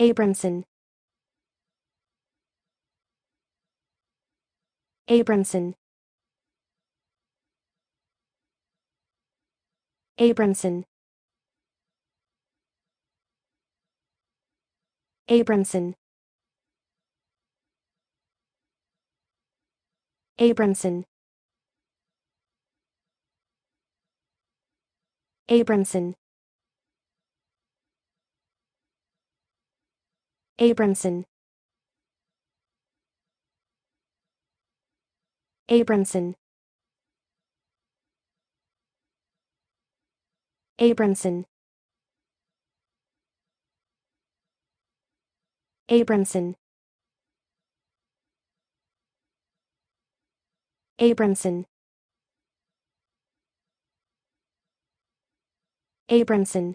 Abramson. Abramson. Abramson. Abramson. Abramson. Abramson Abramson. Abramson. Abramson. Abramson. Abramson. Abramson